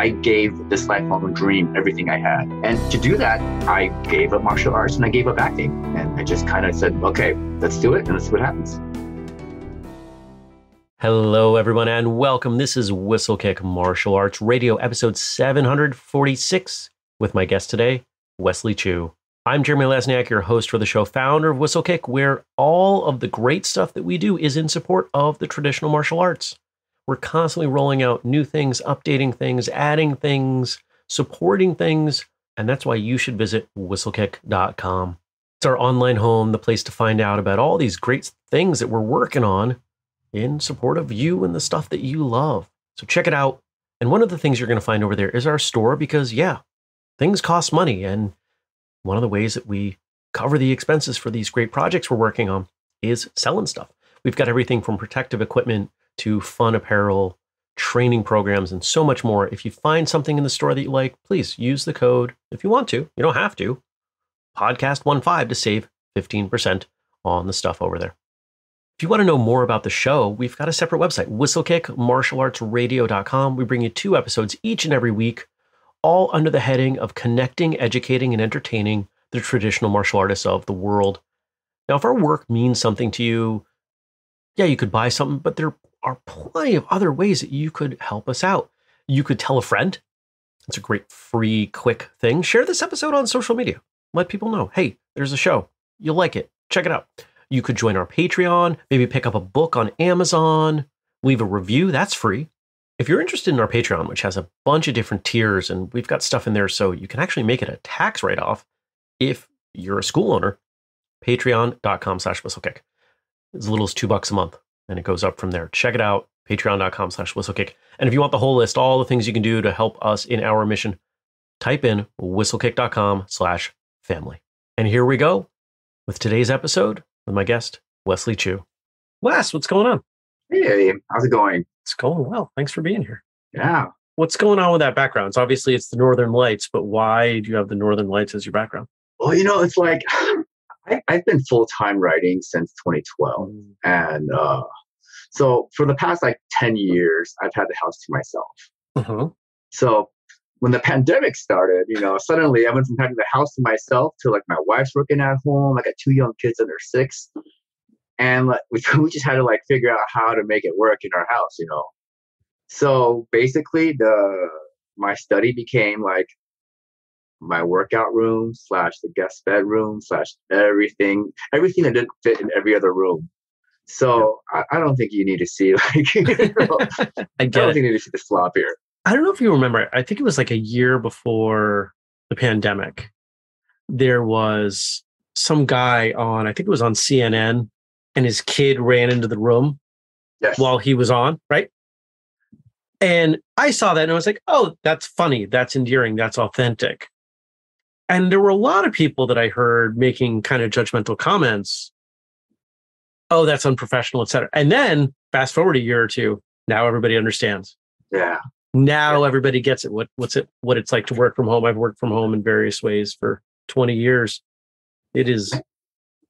I gave this lifelong dream everything I had. And to do that, I gave up martial arts and I gave up acting. And I just kind of said, okay, let's do it and let's see what happens. Hello, everyone, and welcome. This is Whistlekick Martial Arts Radio, episode 746, with my guest today, Wesley Chu. I'm Jeremy Lesniak, your host for the show, founder of Whistlekick, where all of the great stuff that we do is in support of the traditional martial arts. We're constantly rolling out new things, updating things, adding things, supporting things, and that's why you should visit whistlekick.com. It's our online home, the place to find out about all these great things that we're working on in support of you and the stuff that you love. So check it out. And one of the things you're going to find over there is our store because, yeah, things cost money. And one of the ways that we cover the expenses for these great projects we're working on is selling stuff. We've got everything from protective equipment to fun apparel, training programs, and so much more. If you find something in the store that you like, please use the code if you want to. You don't have to. Podcast15 to save 15% on the stuff over there. If you want to know more about the show, we've got a separate website, whistlekickmartialartsradio.com. We bring you two episodes each and every week, all under the heading of connecting, educating, and entertaining the traditional martial artists of the world. Now, if our work means something to you, yeah, you could buy something, but there are plenty of other ways that you could help us out. You could tell a friend. It's a great, free, quick thing. Share this episode on social media. Let people know hey, there's a show. You'll like it. Check it out. You could join our Patreon, maybe pick up a book on Amazon, leave a review. That's free. If you're interested in our Patreon, which has a bunch of different tiers, and we've got stuff in there so you can actually make it a tax write off if you're a school owner, patreon.com slash whistlekick. As little as two bucks a month, and it goes up from there. Check it out, patreon.com slash whistlekick. And if you want the whole list, all the things you can do to help us in our mission, type in whistlekick.com slash family. And here we go with today's episode with my guest, Wesley Chu. Wes, what's going on? Hey, how's it going? It's going well. Thanks for being here. Yeah. What's going on with that background? So obviously it's the Northern Lights, but why do you have the Northern Lights as your background? Well, you know, it's like I, have been full time writing since 2012. Mm. And uh, so for the past like 10 years, I've had the house to myself. Uh-huh. So when the pandemic started, you know, suddenly I went from having the house to myself to like my wife's working at home. I got two young kids under six. And like, we, we just had to like figure out how to make it work in our house, you know. So basically the my study became like my workout room slash the guest bedroom slash everything, everything that didn't fit in every other room. So I, I, don't think you need to see like you know, I, I, don't it. think you need to see the slop here. I don't know if you remember, I think it was like a year before the pandemic. There was some guy on, I think it was on CNN, and his kid ran into the room yes. while he was on, right? And I saw that and I was like, oh, that's funny. That's endearing. That's authentic. And there were a lot of people that I heard making kind of judgmental comments. Oh, that's unprofessional, et cetera. And then fast forward a year or two, now everybody understands. Yeah now everybody gets it what what's it what it's like to work from home i've worked from home in various ways for 20 years it is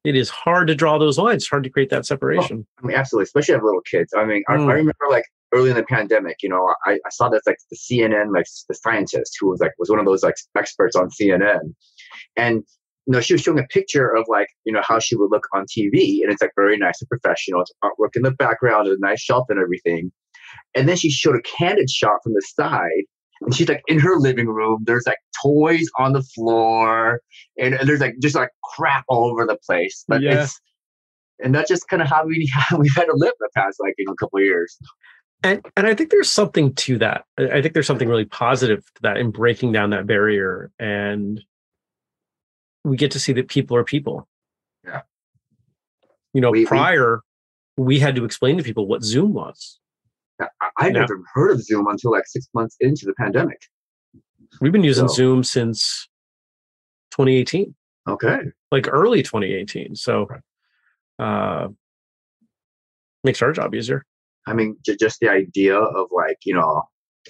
it is hard to draw those lines it's hard to create that separation oh, i mean absolutely especially have little kids i mean mm. I, I, mm. remember like early in the pandemic you know I, I saw this like the cnn like the scientist who was like was one of those like experts on cnn and you know, she was showing a picture of like, you know, how she would look on TV. And it's like very nice and professional. It's artwork in the background, a nice shelf and everything. And then she showed a candid shot from the side. And she's like in her living room. There's like toys on the floor, and, and there's like just like crap all over the place. But yeah. it's and that's just kind of how we we've had to live the past like you know a couple of years. And and I think there's something to that. I think there's something really positive to that in breaking down that barrier, and we get to see that people are people. Yeah. You know, we, prior we, we had to explain to people what Zoom was. I would never heard of Zoom until like six months into the pandemic. We've been using so. Zoom since 2018. Okay. Like early 2018. So uh makes our job easier. I mean, j- just the idea of like, you know,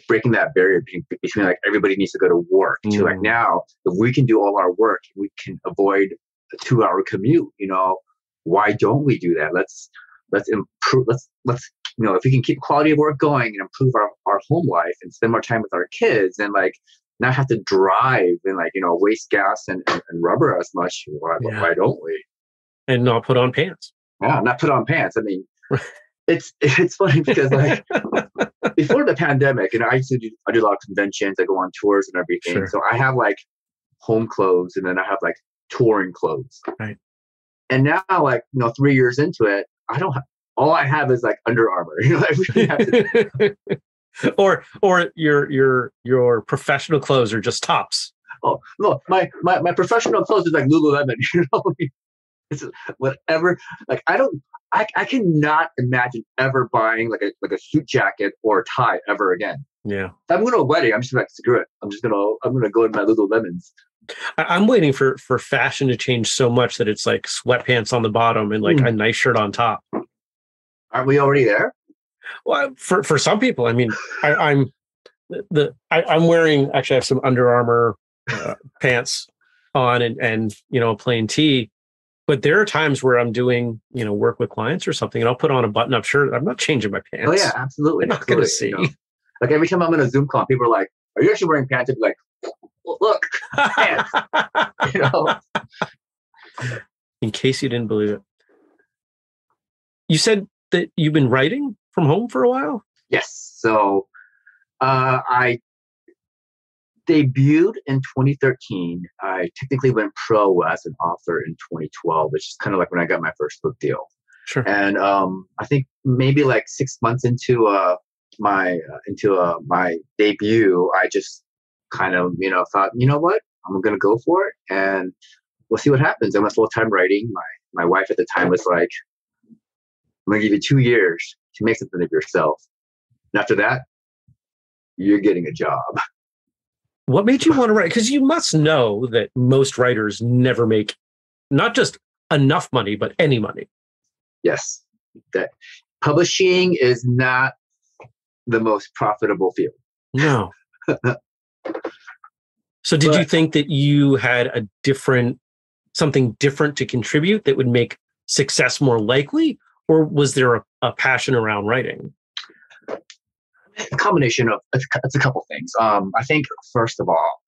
breaking that barrier between, between like everybody needs to go to work mm. to like mm. now, if we can do all our work, we can avoid a two hour commute, you know, why don't we do that? Let's let's improve let's let's you know, if we can keep quality of work going and improve our, our home life and spend more time with our kids and like not have to drive and like, you know, waste gas and, and, and rubber as much, why, yeah. why don't we? And not put on pants. Yeah, not put on pants. I mean, it's it's funny because like before the pandemic, and I used to do I do a lot of conventions, I go on tours and everything. Sure. So I have like home clothes and then I have like touring clothes. Right. And now, like you know, three years into it, I don't. have all I have is like Under Armour. You know, I really have to. or or your your your professional clothes are just tops. Oh no, my my my professional clothes is like Lululemon. You know, whatever. Like I don't. I, I cannot imagine ever buying like a like a suit jacket or a tie ever again. Yeah. I'm going to a wedding. I'm just like screw it. I'm just gonna I'm gonna go in my little lemons. I'm waiting for for fashion to change so much that it's like sweatpants on the bottom and like mm. a nice shirt on top. Aren't we already there? Well, for for some people, I mean, I, am the I, am wearing actually I have some Under Armour uh, pants on and and you know a plain tee, but there are times where I'm doing you know work with clients or something, and I'll put on a button up shirt. I'm not changing my pants. Oh yeah, absolutely. They're not going to see. You know? Like every time I'm in a Zoom call, people are like, "Are you actually wearing pants?" I'd be like, "Look, pants." you know. In case you didn't believe it, you said that you've been writing from home for a while? Yes. So uh, I debuted in 2013. I technically went pro as an author in 2012, which is kind of like when I got my first book deal. Sure. And um, I think maybe like six months into uh, my uh, into uh, my debut, I just kind of you know thought, you know what, I'm gonna go for it, and we'll see what happens. I went full time writing. My my wife at the time was like, I'm to give you two years to make something of yourself. And after that, you're getting a job. What made you want to write? Because you must know that most writers never make not just enough money, but any money. Yes. That publishing is not the most profitable field. No. so did but, you think that you had a different something different to contribute that would make success more likely or was there a, a passion around writing? A combination of it's, a couple things. Um, I think first of all,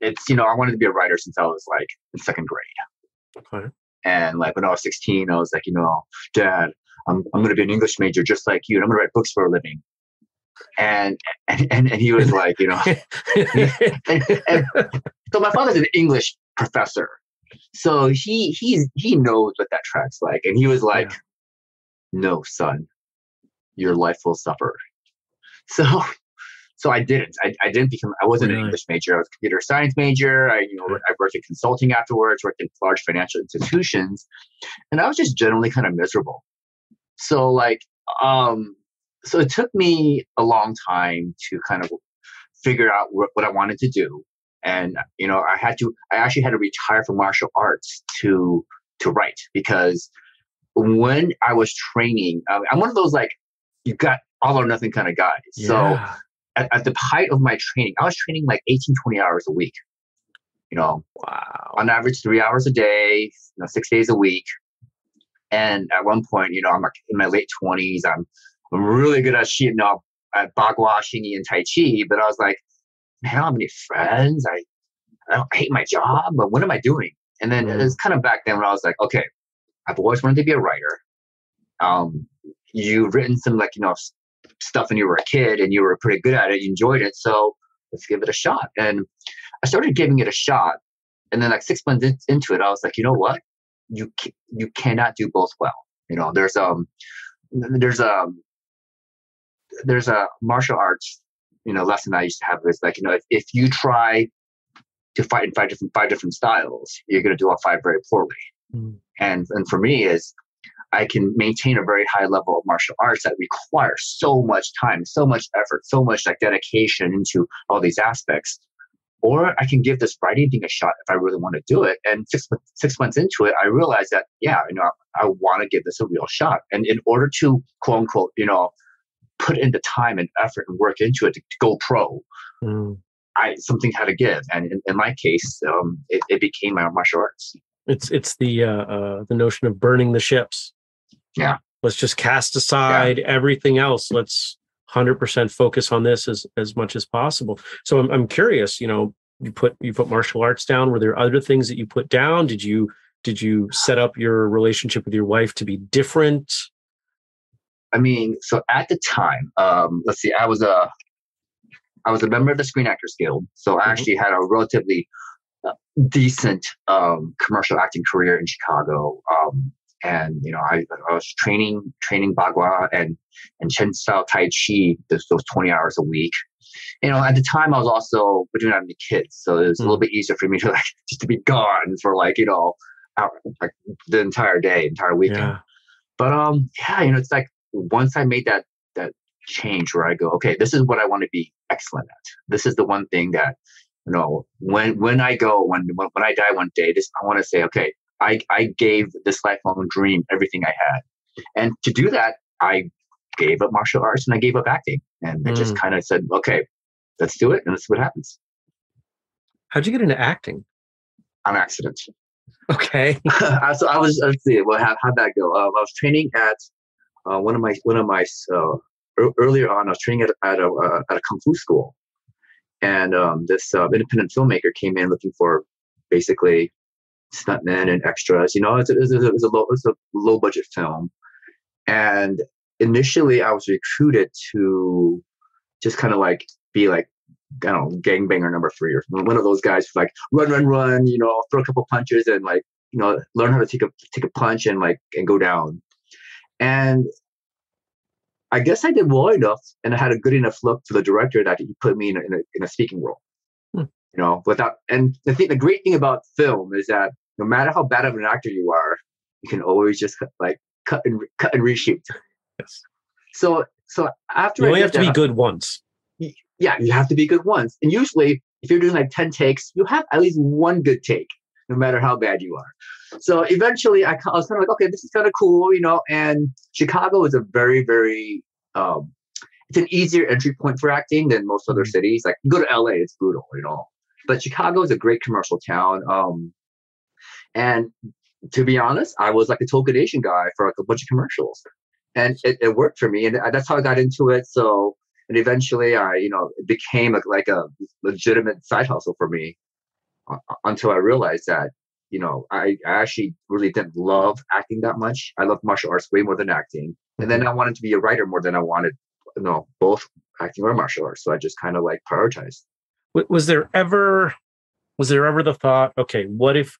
it's you know I wanted to be a writer since I was like in second grade. Okay. And like when I was 16, I was like, you know, Dad, I'm I'm going to be an English major just like you, and I'm going to write books for a living. And and and, and he was like, you know, and, and, so my father's an English professor, so he he's he knows what that track's like, and he was like, yeah no, son, your life will suffer. So, so I didn't. I, I didn't become. I wasn't really? an English major. I was a computer science major. I, you know, I worked in consulting afterwards. Worked in large financial institutions, and I was just generally kind of miserable. So, like, um, so it took me a long time to kind of figure out what, what I wanted to do, and you know, I had to. I actually had to retire from martial arts to to write because when I was training, um, I'm one of those like you got all or nothing kind of guys. Yeah. So at, at, the height of my training, I was training like 18, 20 hours a week. You know, wow. on average, three hours a day, you know, six days a week. And at one point, you know, I'm like in my late 20s. I'm I'm really good at you know at Bagua, Xingyi, and Tai Chi, but I was like, man, I don't have any friends. I I, don't, I hate my job, but what am I doing? And then mm. it was kind of back then when I was like, okay, I've always wanted to be a writer. Um, you've written some like you know stuff when you were a kid, and you were pretty good at it. You enjoyed it, so let's give it a shot. And I started giving it a shot, and then like six months into it, I was like, you know what, you you cannot do both well. You know, there's um there's a um, there's a martial arts you know lesson I used to have is like you know if, if you try to fight in five different five different styles, you're going to do all five very poorly. Mm. And, and for me is I can maintain a very high level of martial arts that requires so much time, so much effort, so much like dedication into all these aspects. Or I can give this writing thing a shot if I really want to do it. And six six months into it, I realized that yeah, you know, I, I want to give this a real shot. And in order to quote unquote, you know, put in the time and effort and work into it to, to go pro, mm. I something had to give. And in, in my case, um, it, it became my martial arts. It's it's the uh, uh, the notion of burning the ships. Yeah, let's just cast aside yeah. everything else. Let's 100% focus on this as, as much as possible. So I'm, I'm curious, you know, you put, you put martial arts down. Were there other things that you put down? Did you, did you set up your relationship with your wife to be different? I mean, so at the time, um, let's see, I was a, I was a member of the Screen Actors Guild, so I mm-hmm. actually had a relatively uh, decent um, commercial acting career in Chicago. Um, and you know, I, I, was training training Bagua and and Chen Sao Tai Chi those, those twenty hours a week. You know, at the time I was also doing having kids, so it was mm. a little mm. bit easier for me to like just to be gone for like you know, hour, like the entire day, entire weekend. Yeah. But um, yeah, you know, it's like once I made that that change where I go, okay, this is what I want to be excellent at. This is the one thing that you know when when I go when when, when I die one day, this I want to say, okay, I I gave this lifelong dream everything I had, and to do that, I gave up martial arts and I gave up acting, and mm. I just mm. kind of said, okay, let's do it, and let's see what happens. How'd you get into acting? On accident. Okay. so I was let's see, well, how, how'd that go? Uh, I was training at uh, one of my one of my uh, earlier on. I was training at, at a uh, at a kung fu school, and um, this uh, independent filmmaker came in looking for basically stuntmen and extras. You know, it's a, it's a, low it's a low budget film, and initially I was recruited to just kind of like be like I don't know, gangbanger number three or one of those guys who like run, run, run, you know, throw a couple punches and like, you know, learn how to take a take a punch and like and go down. And I guess I did well enough and I had a good enough look for the director that he put me in a, in a, in a speaking role. You know, without, and the thing, the great thing about film is that no matter how bad of an actor you are, you can always just like cut and cut and reshoot. Yes. So, so after you only have to that, be good once. Yeah, you have to be good once. And usually, if you're doing like 10 takes, you have at least one good take, no matter how bad you are. So eventually, I, I was kind of like, okay, this is kind of cool, you know. And Chicago is a very, very, um, it's an easier entry point for acting than most other mm-hmm. cities. Like you go to LA, it's brutal, you know. But Chicago is a great commercial town. Um, and to be honest, I was like a token Asian guy for like a bunch of commercials, and it, it worked for me, and that's how I got into it. So, and eventually, I you know it became a, like a legitimate side hustle for me uh, until I realized that you know, I, I actually really didn't love acting that much. I loved martial arts way more than acting. And then mm-hmm. I wanted to be a writer more than I wanted, you know, both acting or martial arts. So I just kind of like prioritized. Was there ever, was there ever the thought, okay, what if,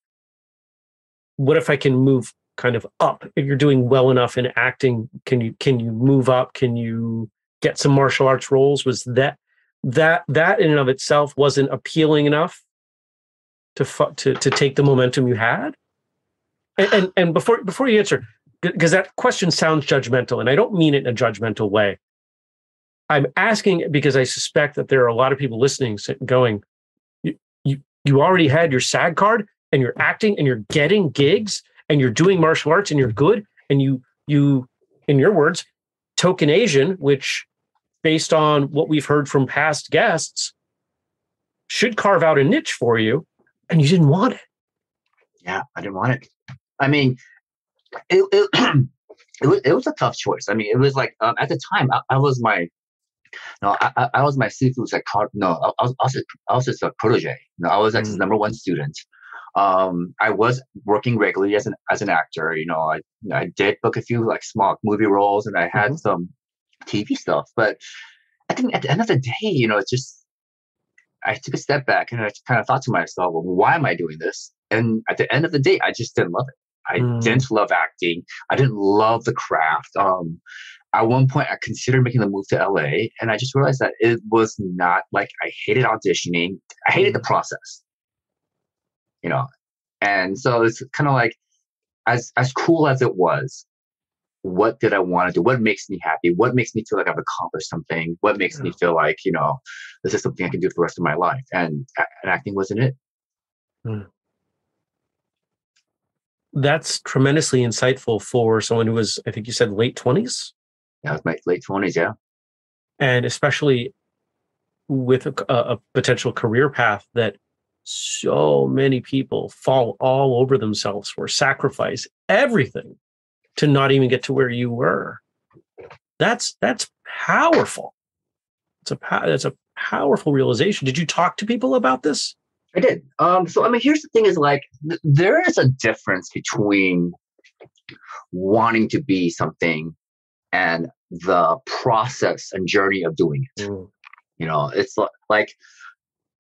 what if I can move kind of up? If you're doing well enough in acting, can you, can you move up? Can you get some martial arts roles? Was that, that, that in and of itself wasn't appealing enough to to to take the momentum you had? And and, and before before you answer, because that question sounds judgmental, and I don't mean it in a judgmental way. I'm asking because I suspect that there are a lot of people listening going, you, you, you already had your SAG card and you're acting and you're getting gigs and you're doing martial arts and you're good and you you in your words token Asian, which based on what we've heard from past guests should carve out a niche for you and you didn't want it. Yeah, I didn't want it. I mean, it it, it, was, it was a tough choice. I mean, it was like um, at the time I, I was my no, I, I was my sifu's like no, I was, I was, I was just a protege. No, I was like mm. his number one student. Um, I was working regularly as an as an actor. You know, I I did book a few like small movie roles, and I had mm-hmm. some TV stuff. But I think at the end of the day, you know, it's just I took a step back and I kind of thought to myself, well, why am I doing this? And at the end of the day, I just didn't love it. I mm. didn't love acting. I didn't love the craft. Um, at one point, I considered making the move to LA, and I just realized that it was not like I hated auditioning. I hated mm. the process, you know. And so it's kind of like, as as cool as it was, what did I want to do? What makes me happy? What makes me feel like I've accomplished something? What makes yeah. me feel like, you know, this is something I can do for the rest of my life? And, and acting wasn't it. Hmm. That's tremendously insightful for someone who was, I think you said late 20s. Yeah, was my late 20s, yeah. And especially with a, a potential career path that so many people fall all over themselves for, sacrifice everything to not even get to where you were. That's that's powerful. It's a that's a powerful realization. Did you talk to people about this? I did. Um, so I mean, here's the thing: is like th- there is a difference between wanting to be something and the process and journey of doing it. Mm. You know, it's like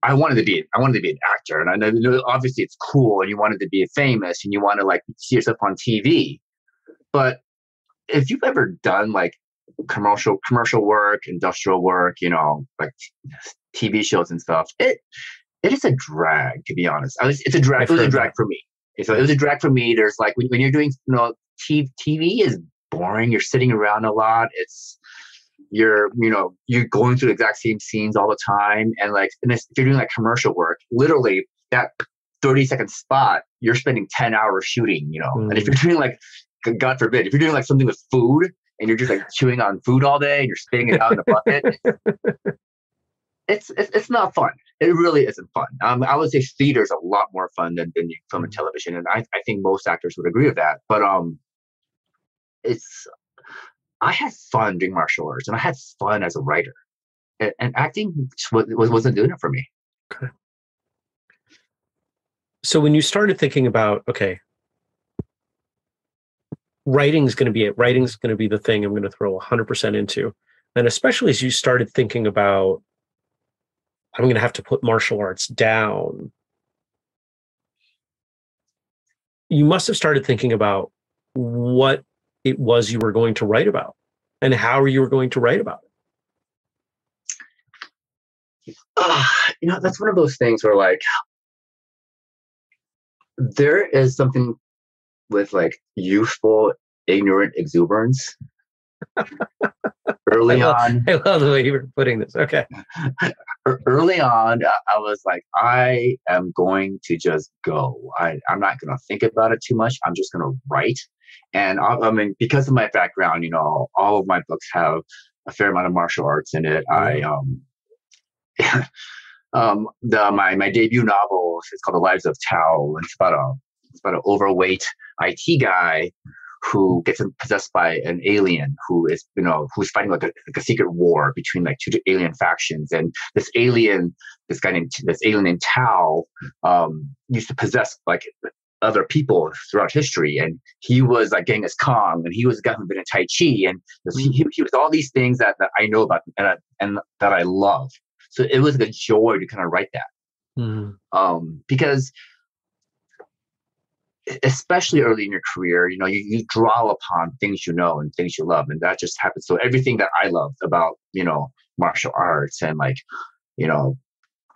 I wanted to be I wanted to be an actor, and I know obviously it's cool, and you wanted to be famous, and you want to like see yourself on TV. But if you've ever done like commercial commercial work, industrial work, you know, like TV shows and stuff, it it is a drag to be honest. Was, it's a drag. I've it was a drag that. for me. So it was a drag for me. There's like when, when you're doing you know TV is boring. You're sitting around a lot. It's you're you know you're going through the exact same scenes all the time and like and if you're doing like commercial work literally that 30 second spot you're spending 10 hours shooting you know mm. and if you're mm. doing like god forbid if you're doing like something with food and you're just like chewing on food all day and you're spitting it out in a bucket it's, it's it's not fun it really isn't fun um, i would say theater is a lot more fun than, than film and mm. television and I, I think most actors would agree with that but um it's I had fun doing martial arts and I had fun as a writer. And, and acting was, wasn't doing it for me. Okay. So when you started thinking about, okay, writing's going to be it, writing's going to be the thing I'm going to throw 100% into. And especially as you started thinking about, I'm going to have to put martial arts down, you must have started thinking about what it was you were going to write about and how you were going to write about it. Uh, you know, that's one of those things where like there is something with like youthful, ignorant exuberance. early I love, on, I love the way you were putting this. Okay. Early on, I was like, I am going to just go. I, I'm not going to think about it too much. I'm just going to write. And I, mean, because of my background, you know, all of my books have a fair amount of martial arts in it. I um, um, the my my debut novel is called The Lives of Tao. It's about a it's about an overweight IT guy who gets possessed by an alien who is you know who's fighting like a, like a secret war between like two alien factions and this alien this guy named this alien named Tao um, used to possess like other people throughout history. And he was like Genghis Khan, and he was a guy who been in Tai Chi, and he, he, was all these things that, that I know about and, I, and that I love. So it was a joy to kind of write that, mm-hmm. um, because especially early in your career, you know, you, you draw upon things you know and things you love, and that just happens. So everything that I love about you know martial arts and like you know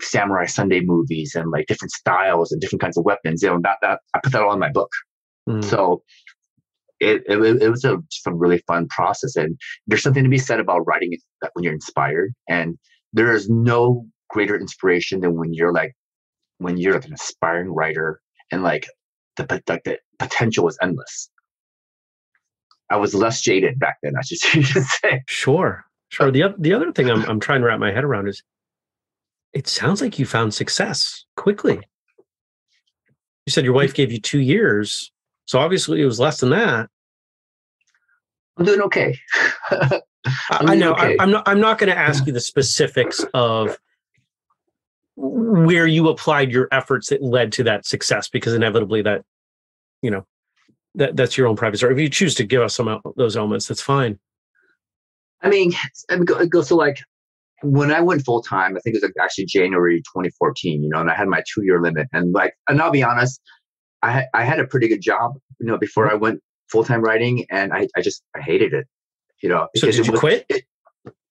samurai Sunday movies and like different styles and different kinds of weapons. You know, that that I put that all in my book. Mm. So it, it, it was a just a really fun process, and there's something to be said about writing it when you're inspired. And there is no greater inspiration than when you're like when you're like an aspiring writer and like the like the potential is endless. I was less jaded back then. I should say. Sure, sure. The the other thing I'm I'm trying to wrap my head around is it sounds like you found success quickly. You said your wife gave you two years, so obviously it was less than that. I'm doing okay. I'm I know. Okay. I, I'm not. I'm not going to ask you the specifics of where you applied your efforts that led to that success, because inevitably that, you know, that that's your own private story. If you choose to give us some of those elements, that's fine. I mean, it goes to like when I went full time, I think it was actually January 2014, you know, and I had my two year limit. And like, and I'll be honest, I, I had a pretty good job, you know, before I went full time writing and I, I just, I hated it, you know. So did you was, quit?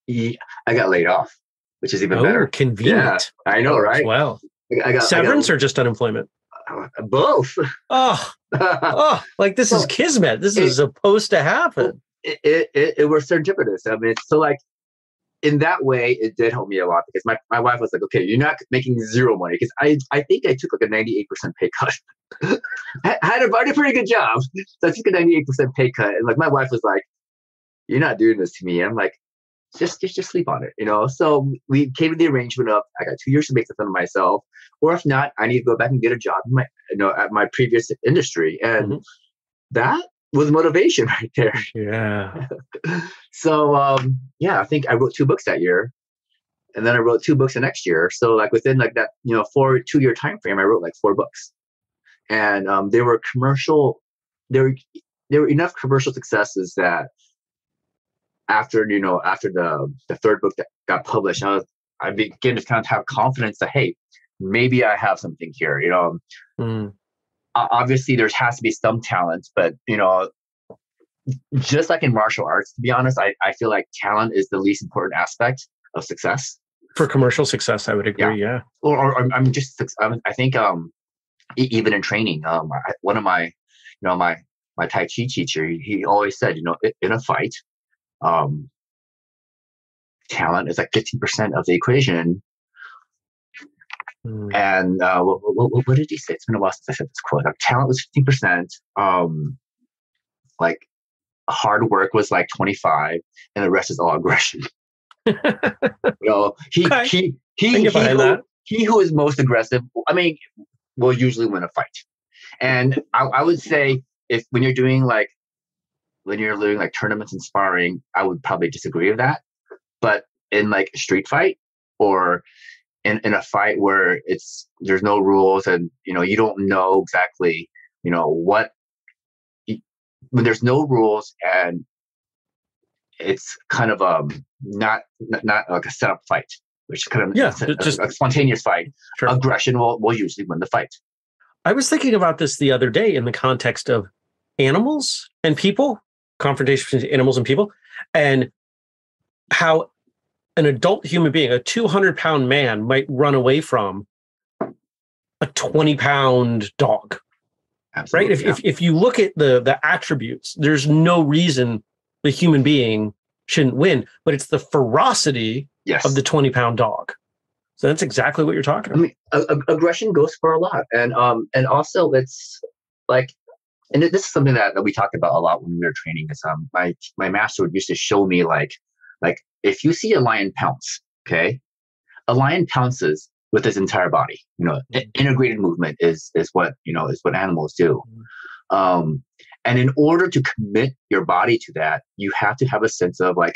It, I got laid off, which is even oh, better. Convenient. Yeah, I know, right? Well, I, got severance I got, or just unemployment? Uh, both. Oh, oh, like this is kismet. This it, is supposed to happen. It, it, it, it was serendipitous. I mean, so like in that way, it did help me a lot because my, my wife was like, okay, you're not making zero money. Because I, I think I took like a 98% pay cut. I had a, I did a pretty good job. So I took a 98% pay cut. And like my wife was like, you're not doing this to me. I'm like, just, just, just sleep on it, you know? So we came to the arrangement of I got two years to make something of myself. Or if not, I need to go back and get a job in my, you know, at my previous industry. And mm-hmm. that was motivation right there. Yeah. so um, yeah, I think I wrote two books that year, and then I wrote two books the next year. So like within like that you know four two year time frame, I wrote like four books, and um, they were commercial. There were there were enough commercial successes that after you know after the the third book that got published, I was I began to kind of have confidence that hey, maybe I have something here. You know, mm. Obviously there has to be some talent, but you know, just like in martial arts, to be honest, I, I feel like talent is the least important aspect of success. For commercial success, I would agree. Yeah. yeah. Or, or, or, I'm just I think um even in training, um one of my you know my my Tai Chi teacher, he, he always said, you know, in a fight, um, talent is like 15% of the equation. Mm. And uh, what, what, what, did he say? It's been a while since I said this quote. Like, talent was 15%. Um, like hard work was like 25 and the rest is all aggression. you know, he, okay. he, he, he, who, he who is most aggressive, I mean, will usually win a fight. And I, I would say if when you're doing like when you're doing like tournaments and sparring, I would probably disagree with that. But in like a street fight or in, in a fight where it's there's no rules and you know you don't know exactly you know what when there's no rules and it's kind of um not not like a setup fight which is kind of yeah a, just a, a spontaneous fight sure. aggression will, will usually win the fight i was thinking about this the other day in the context of animals and people confrontation between animals and people and how an adult human being, a 200 pound man, might run away from a 20 pound dog. Absolutely, right? If, yeah. if, if you look at the, the attributes, there's no reason the human being shouldn't win, but it's the ferocity yes. of the 20 pound dog. So that's exactly what you're talking about. I mean, aggression goes for a lot. And, um, and also it's like, and this is something that, that we talked about a lot when we were training is, um, my, my master would used to show me like, like if you see a lion pounce, okay, a lion pounces with his entire body. You know, mm-hmm. integrated movement is is what you know is what animals do. Mm-hmm. Um, and in order to commit your body to that, you have to have a sense of like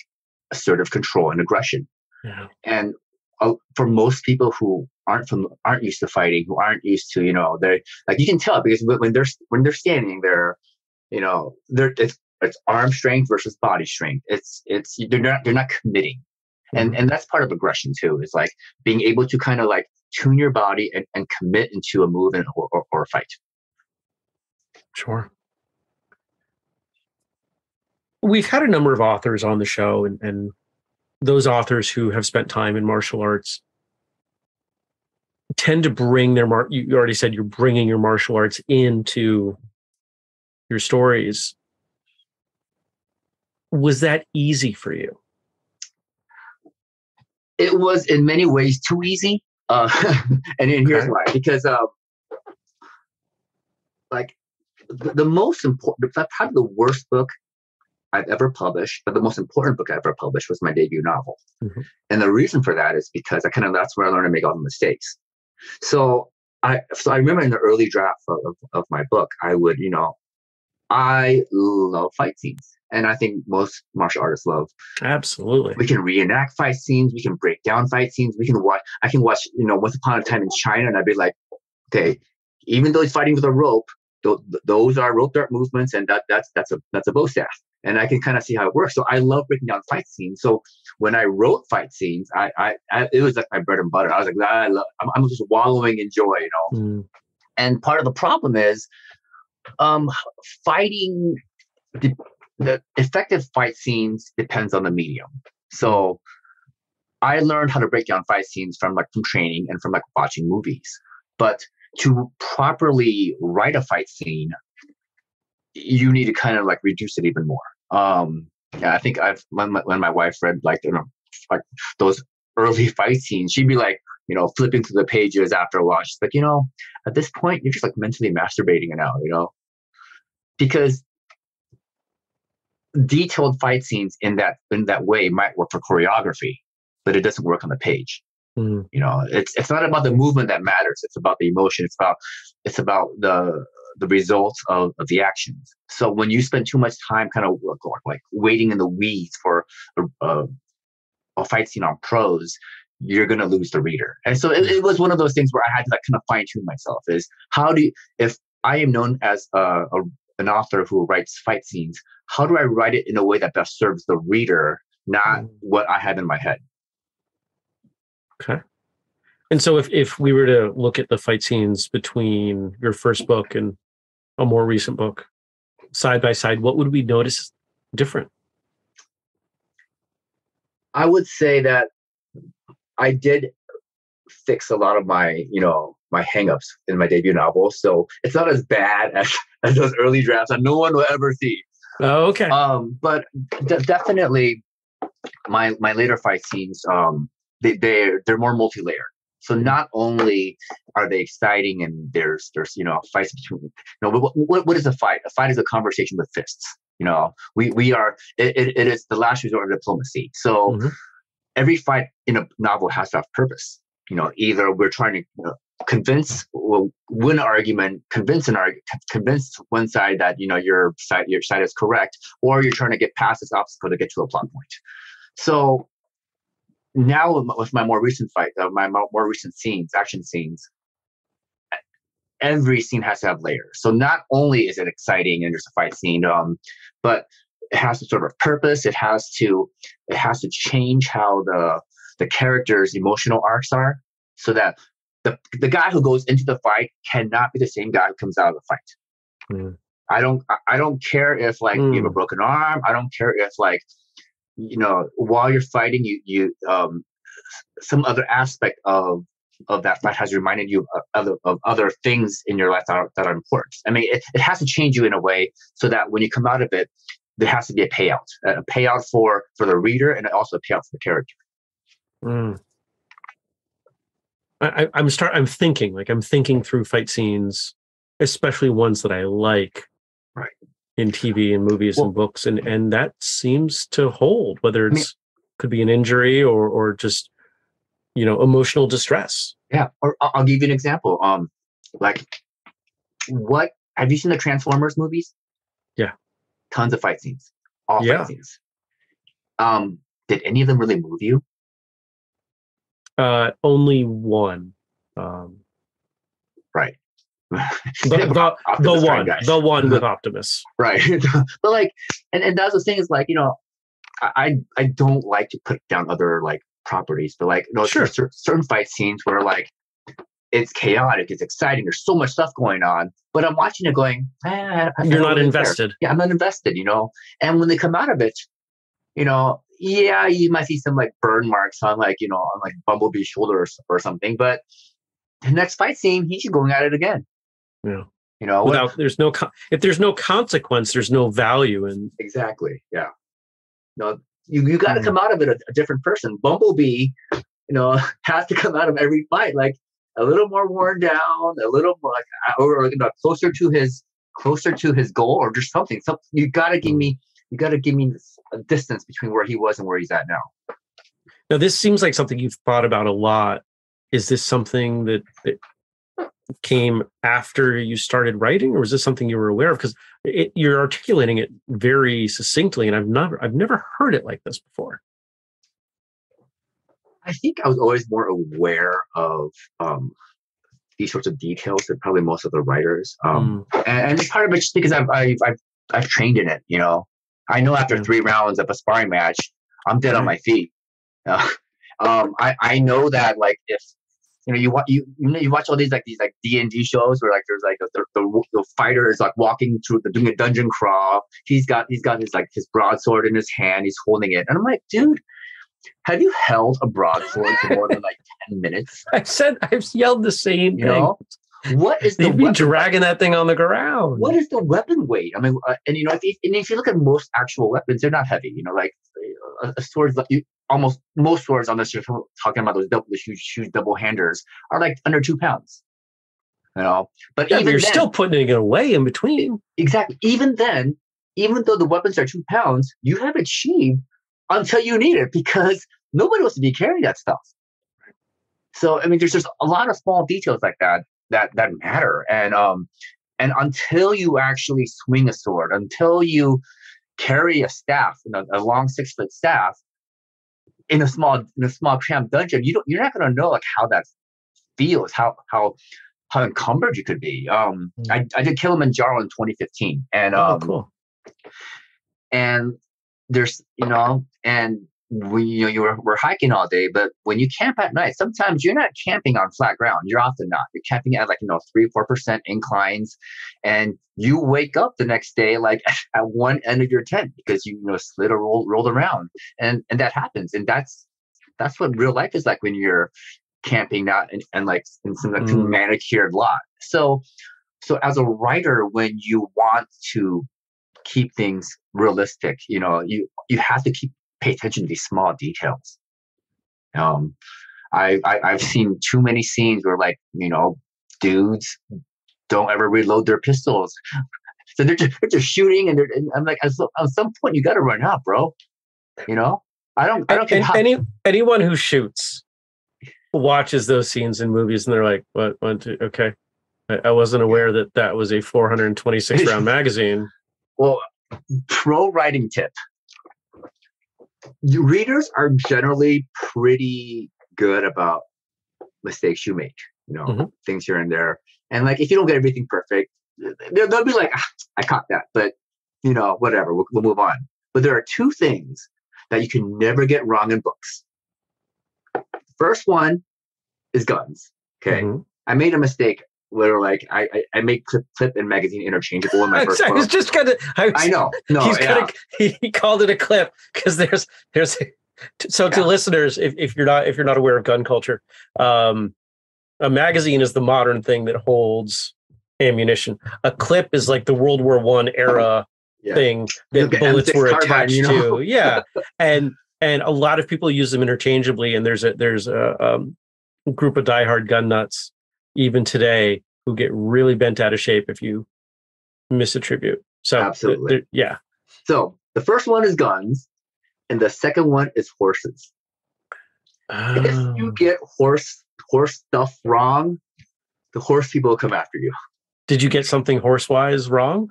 assertive control and aggression. Yeah. And uh, for most people who aren't from aren't used to fighting, who aren't used to you know they're like you can tell because when they're when they're standing, they're you know they're it's it's arm strength versus body strength. It's it's they're not they're not committing, and mm-hmm. and that's part of aggression too. Is like being able to kind of like tune your body and, and commit into a move and, or, or, or a fight. Sure. We've had a number of authors on the show, and, and those authors who have spent time in martial arts tend to bring their mar- you already said you're bringing your martial arts into your stories was that easy for you? It was in many ways too easy. Uh, and, and here's why because uh, like the, the most important probably the worst book I've ever published, but the most important book I ever published was my debut novel. Mm-hmm. And the reason for that is because I kind of that's where I learned to make all the mistakes. So I so I remember in the early draft of, of, of my book, I would, you know, I love fight scenes and I think most martial artists love. Absolutely. We can reenact fight scenes. We can break down fight scenes. We can watch. I can watch. You know, Once Upon a Time in China, and I'd be like, okay, even though he's fighting with a rope, th- those are rope dart movements, and that that's that's a that's a bow staff, and I can kind of see how it works. So I love breaking down fight scenes. So when I wrote fight scenes, I, I, I it was like my bread and butter. I was like, I love. I'm, I'm just wallowing in joy, you know. Mm. And part of the problem is, um, fighting the effective fight scenes depends on the medium. So I learned how to break down fight scenes from like from training and from like watching movies. But to properly write a fight scene, you need to kind of like reduce it even more. Um, yeah, I think I've when my, when my wife read like you know like those early fight scenes, she'd be like, you know, flipping through the pages after a while. She's like, you know, at this point, you're just like mentally masturbating now, you know, because detailed fight scenes in that in that way might work for choreography, but it doesn't work on the page. Mm. You know, it's it's not about the movement that matters. It's about the emotion. It's about it's about the the results of, of the actions. So when you spend too much time kind of like waiting in the weeds for a, a, a fight scene on prose, you're going to lose the reader. And so it, it, was one of those things where I had to like kind of fine tune myself is how do you, if I am known as a, a, an author who writes fight scenes, how do I write it in a way that best serves the reader, not mm. what I have in my head? Okay. And so if, if we were to look at the fight scenes between your first book and a more recent book side by side, what would we notice different? I would say that I did fix a lot of my, you know, my hangups in my debut novel. So it's not as bad as, as those early drafts that no one will ever see. Oh, okay. Um, but d- definitely my my later fight scenes, um, they they're they're more multi-layered. So not only are they exciting and there's there's you know fights between you know what, what, what is a fight? A fight is a conversation with fists. You know, we we are it, it, it is the last resort of diplomacy. So mm-hmm. Every fight in a novel has to have purpose. You know, either we're trying to you know, convince well, win an argument, convince an argument, convince one side that you know your side your side is correct, or you're trying to get past this obstacle to get to a plot point. So now with my more recent fight, uh, my more recent scenes, action scenes, every scene has to have layers. So not only is it exciting and there's a fight scene, um, but it has to sort of purpose. It has to it has to change how the the characters' emotional arcs are, so that the the guy who goes into the fight cannot be the same guy who comes out of the fight. Mm. I don't I don't care if like mm. you have a hmm. broken arm. I don't care if like you know while you're fighting you you um some other aspect of of that fight has reminded you of other, of other things in your life that are, that are important. I mean, it, it has to change you in a way so that when you come out of it, there has to be a payout, a payout for for the reader, and also a payout for the character. Mm. I, I'm start. I'm thinking like I'm thinking through fight scenes, especially ones that I like. Right in TV and movies well, and books, and and that seems to hold. Whether it's I mean, could be an injury or or just you know emotional distress. Yeah, or I'll give you an example. Um, like what have you seen the Transformers movies? Tons of fight scenes, all yeah. fight scenes. Um, did any of them really move you? Uh, only one. Um, right the, the, the one, the one with Optimus, right? but like, and and that's the thing is like you know, I I don't like to put down other like properties, but like you know, sure. certain fight scenes where like it's chaotic, it's exciting, there's so much stuff going on, but I'm watching it going, eh, you're not invested. Care. Yeah, I'm not invested, you know. And when they come out of it, you know, yeah, you might see some like burn marks on like you know on like Bumblebee's shoulder or, or something, but the next fight scene, he's going at it again. Yeah. You know, without what, there's no if there's no consequence, there's no value in exactly. Yeah. No, you you got to mm-hmm. come out of it a, a, different person. Bumblebee, you know, has to come out of every fight like a little more worn down, a little more like or, or you know, closer to his closer to his goal or just something. Something you got to give me you got to give me a distance between where he was and where he's at now. Now, this seems like something you've thought about a lot. Is this something that, that came after you started writing, or was this something you were aware of? Because you're articulating it very succinctly, and I've never I've never heard it like this before. I think I was always more aware of um, these sorts of details than probably most of the writers, um, mm. and, and part of it just because I've, I've, I've I've trained in it. You know, I know after three rounds of a sparring match, I'm dead on my feet. Uh, um, I I know that like if you know, you watch you you, know, you watch all these like these like D and D shows where like there's like a, the, the, the fighter is like walking through the doing a dungeon crawl. He's got he's got his like his broadsword in his hand. He's holding it, and I'm like, dude, have you held a broadsword for more than like ten minutes? I said I've yelled the same you thing. Know? What is the They'd be dragging that thing on the ground? What is the weapon weight? I mean, uh, and you know, if you, and if you look at most actual weapons, they're not heavy. You know, like a, a sword, you, almost most swords, unless you're talking about those double, the huge, huge double handers, are like under two pounds. You know, but yeah, you're then, still putting it away in between. Exactly. Even then, even though the weapons are two pounds, you have sheathed until you need it because nobody wants to be carrying that stuff. So I mean, there's just a lot of small details like that that that matter, and um, And until you actually swing a sword, until you carry a staff, you know, a long six foot staff, in a small in a small cramped dungeon, you don't you're not gonna know like how that feels, how how how encumbered you could be. Um, mm. I, I did Kilimanjaro in 2015, and oh, um, cool. And there's you know, and we you know you were we're hiking all day, but when you camp at night, sometimes you're not camping on flat ground. You're often not. You're camping at like you know three four percent inclines, and you wake up the next day like at one end of your tent because you, you know slid or rolled, rolled around, and and that happens, and that's that's what real life is like when you're camping not in, and like in some like mm. manicured lot. So so as a writer, when you want to keep things realistic, you know, you you have to keep pay attention to these small details. Um, I, I I've seen too many scenes where like you know dudes don't ever reload their pistols. So they're just, they're just shooting, and, and I'm like, at some point, you got to run out, bro. You know, I don't. I don't. And, how- any anyone who shoots watches those scenes in movies, and they're like, "What? One, two, okay." I, I wasn't aware that that was a 426 round magazine. Well, pro writing tip: readers are generally pretty good about mistakes you make. You know, mm-hmm. things here and there, and like if you don't get everything perfect, they'll, they'll be like, ah, "I caught that," but you know, whatever. We'll, we'll move on. But there are two things that you can never get wrong in books. First one is guns. Okay. Mm-hmm. I made a mistake where like I I, I make clip, clip and magazine interchangeable in my first I was just gonna I, was, I know. No, he's yeah. he, he called it a clip because there's there's so to yeah. listeners, if, if you're not if you're not aware of gun culture, um a magazine is the modern thing that holds ammunition. A clip is like the World War One era yeah. thing that bullets were attached you know? to. Yeah. and and a lot of people use them interchangeably. And there's a there's a um, group of diehard gun nuts even today who get really bent out of shape if you misattribute. So absolutely, yeah. So the first one is guns, and the second one is horses. Oh. If you oh. get horse horse stuff wrong, the horse people come after you. Did you get something horse wise wrong?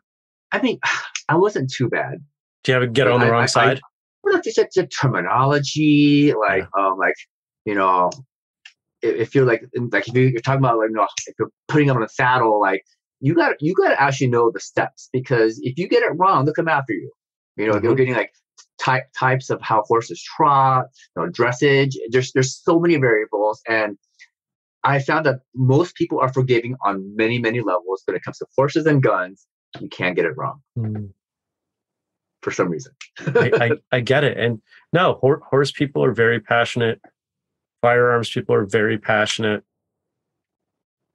I mean, I wasn't too bad. Do you have to get on the I, wrong I, side? I, well, just the terminology, like yeah. um, like you know, if you're like like if you're talking about like you know, if you're putting them on a saddle, like you got you got to actually know the steps because if you get it wrong, they'll come after you. You know, mm-hmm. you're getting like type types of how horses trot, you know, dressage. There's there's so many variables, and I found that most people are forgiving on many many levels when it comes to horses and guns. You can't get it wrong. Mm. For some reason, I, I, I, get it, and no, horse people are very passionate firearms people are very passionate.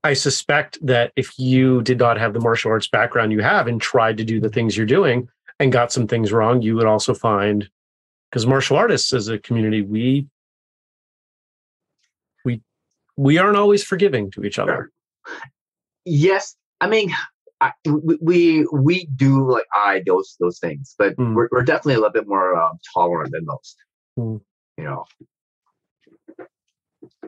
I suspect that if you did not have the martial arts background you have and tried to do the things you're doing and got some things wrong, you would also find because martial artists as a community, we we we aren't always forgiving to each other. Yes, I mean I, we we do like I those those things, but mm. we're, we're definitely a little bit more um, tolerant than most. Mm. You know,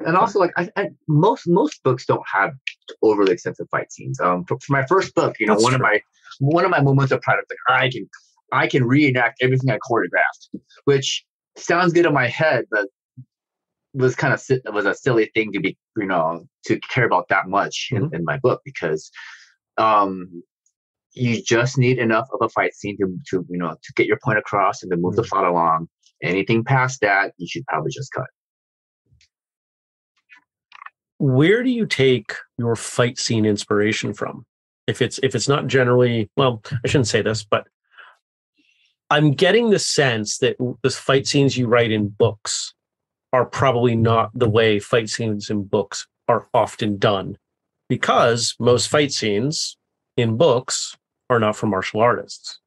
and also like I, I, most most books don't have overly extensive fight scenes. Um, for, for my first book, you know, That's one true. of my one of my moments of pride is like I can I can reenact everything I choreographed, which sounds good in my head, but was kind of was a silly thing to be you know to care about that much mm-hmm. in, in my book because um you just need enough of a fight scene to, to you know to get your point across and to move mm-hmm. the plot along. Anything past that, you should probably just cut where do you take your fight scene inspiration from? If it's if it's not generally well i shouldn't say this but i'm getting the sense that the fight scenes you write in books are probably not the way fight scenes in books are often done because most fight scenes in books are not from martial artists.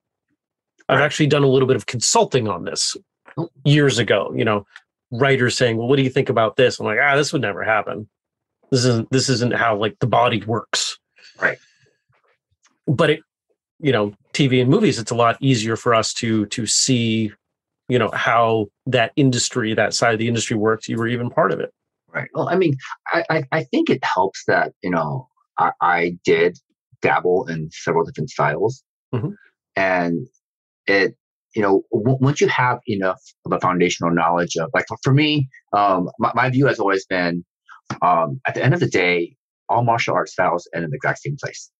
I've actually done a little bit of consulting on this oh. years ago you know writers saying well what do you think about this? I'm like ah this would never happen this isn't this isn't how like the body works. Right. But it you know tv and movies it's a lot easier for us to to see you know how that industry that side of the industry works. You were even part of it. Right. Well i mean i i, I think it helps that you know I, I did dabble in several different styles, mm-hmm. and it you know w- once you have enough of a foundational knowledge of like for me, um, my, my view has always been um, at the end of the day, all martial arts styles end in the exact same place.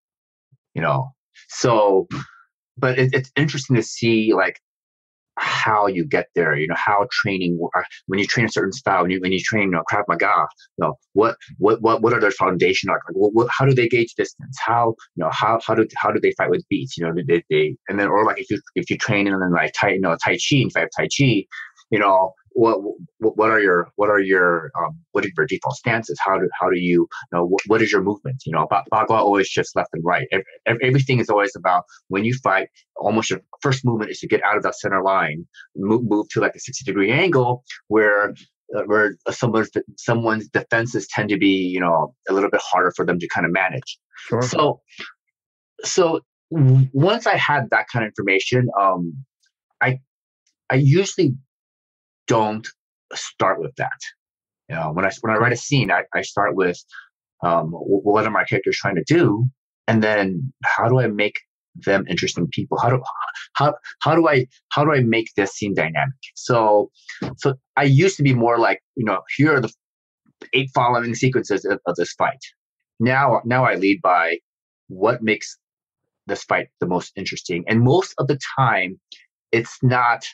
You know, so but it, it's interesting to see like how you get there, you know, how training, uh, when you train a certain style, when you, when you train, you know, Krav Maga, you know, what, what, what, what are their foundation like? like what, what, how do they gauge distance? How, you know, how, how do, how do they fight with beats? You know, they, they, and then, or like if you, if you train in like Tai, you know, Tai Chi and fight Tai Chi, you know, what what are your what are your um, what are your default stances? How do how do you, you know what, what is your movement? You know, Bagua always shifts left and right. Everything is always about when you fight. Almost your first movement is to get out of that center line, move move to like a sixty degree angle where uh, where someone's someone's defenses tend to be you know a little bit harder for them to kind of manage. Sure. So so once I had that kind of information, um, I I usually don't start with that. You know, when I when I write a scene, I, I start with um, what are my characters trying to do, and then how do I make them interesting people? How do how how do I how do I make this scene dynamic? So so I used to be more like you know here are the eight following sequences of, of this fight. Now now I lead by what makes this fight the most interesting, and most of the time it's not